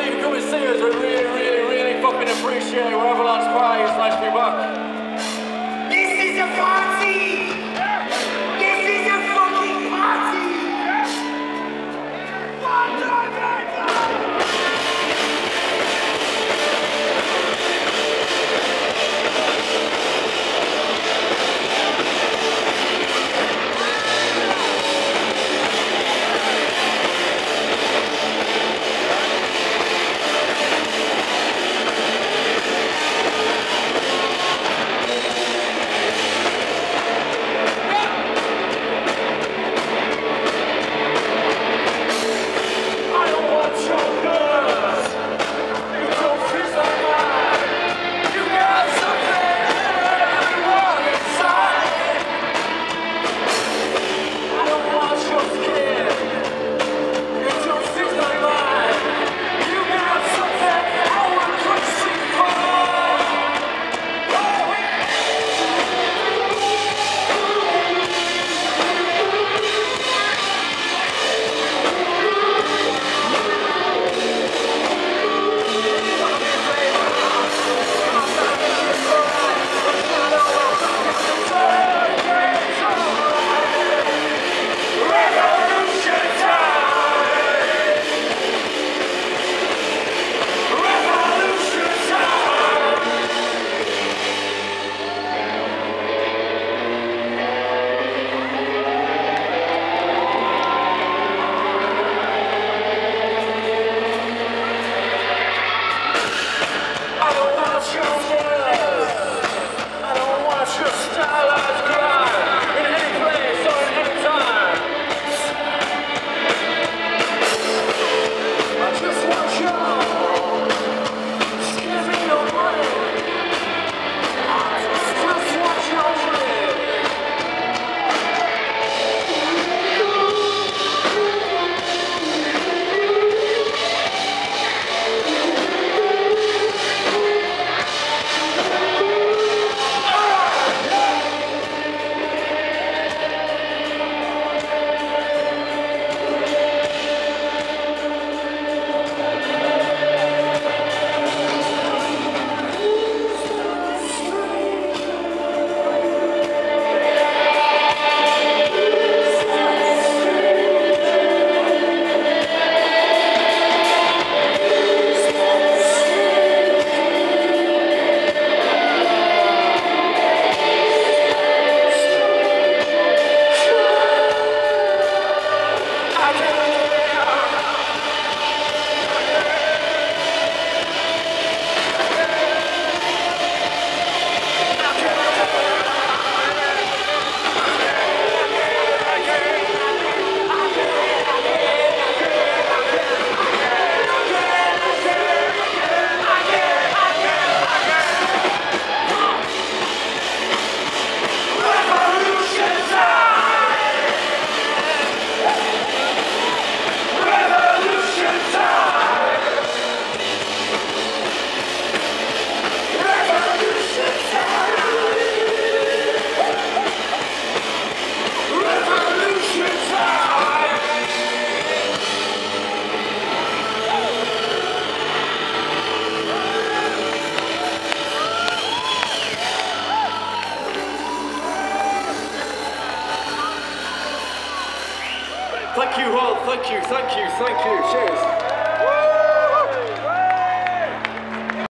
please come and see us. We really, really, really fucking appreciate where Avalanche plays. Thank you all, thank you, thank you, thank you, cheers.